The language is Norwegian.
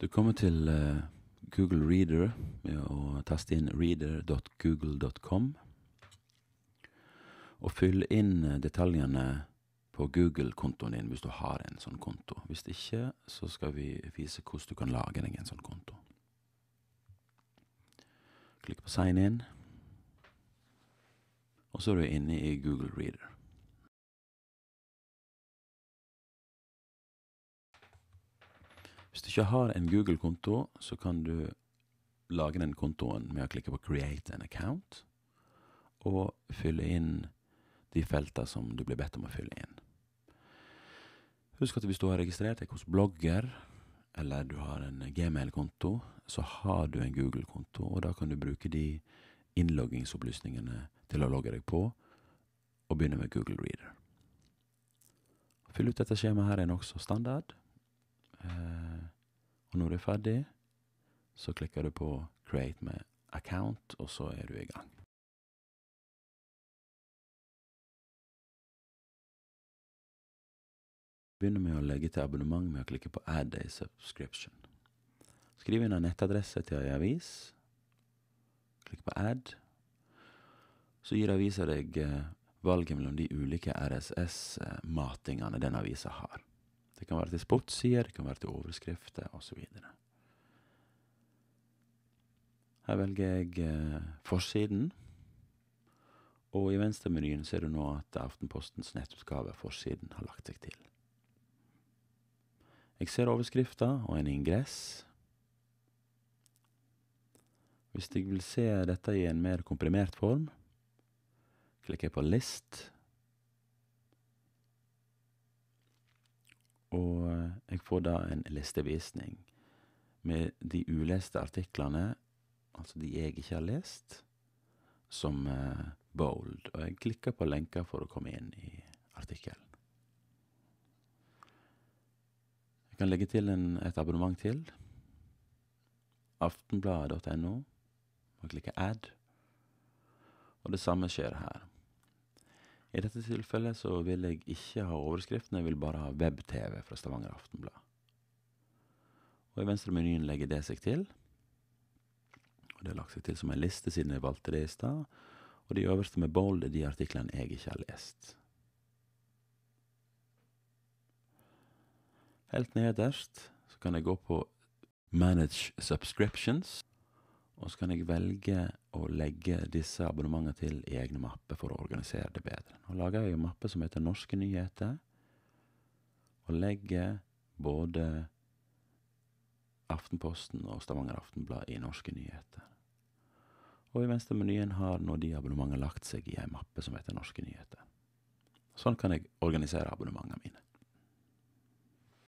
Du kommer til eh, Google Reader med å taste inn reader.google.com. Og fylle inn eh, detaljene på Google-kontoen din hvis du har en sånn konto. Hvis ikke, så skal vi vise hvordan du kan lage deg en sånn konto. Klikk på sign in, og så er du inne i Google Reader. Hvis du ikke har en Google-konto, så kan du lage den kontoen med å klikke på 'create an account', og fylle inn de feltene som du blir bedt om å fylle inn. Husk at hvis du har registrert deg hos blogger, eller du har en gmail-konto, så har du en Google-konto, og da kan du bruke de innloggingsopplysningene til å logge deg på, og begynne med Google Reader. Fyll ut dette skjemaet her er nokså standard. Eh, og når du er ferdig, så klikker du på 'create med account', og så er du i gang. Begynner med å legge til abonnement med å klikke på 'add a subscription'. Skriv inn en nettadresse til ei avis. Klikk på 'add'. Så gir avisa deg eh, valget mellom de ulike RSS-matingene den avisa har. Det kan være til sportssider, det kan være til overskrifter osv. Her velger jeg eh, forsiden. Og i venstremenyen ser du nå at Aftenpostens nettutgave, forsiden, har lagt seg til. Jeg ser overskrifta og en ingress. Hvis jeg vil se dette i en mer komprimert form, klikker jeg på list. Og jeg får da en listevisning med de uleste artiklene, altså de jeg ikke har lest, som eh, bold. Og jeg klikker på lenker for å komme inn i artikkelen. Jeg kan legge til en, et abonnement til. Aftenbladet.no. Og klikke add. Og det samme skjer her. I dette tilfellet så vil jeg ikke ha overskriften, jeg vil bare ha web-TV fra Stavanger Aftenblad. Og i venstre menyen legger det seg til. Og det har lagt seg til som en liste siden jeg valgte det i stad. Og de øverste med bold er de artiklene jeg ikke har lest. Helt nederst så kan jeg gå på Manage subscriptions. Og så kan jeg velge å legge disse abonnementene til i egne mapper for å organisere det bedre. Nå lager jeg en mappe som heter Norske nyheter, og legger både Aftenposten og Stavanger Aftenblad i Norske nyheter. Og i venstre menyen har nå de abonnementene lagt seg i en mappe som heter Norske nyheter. Sånn kan jeg organisere abonnementene mine.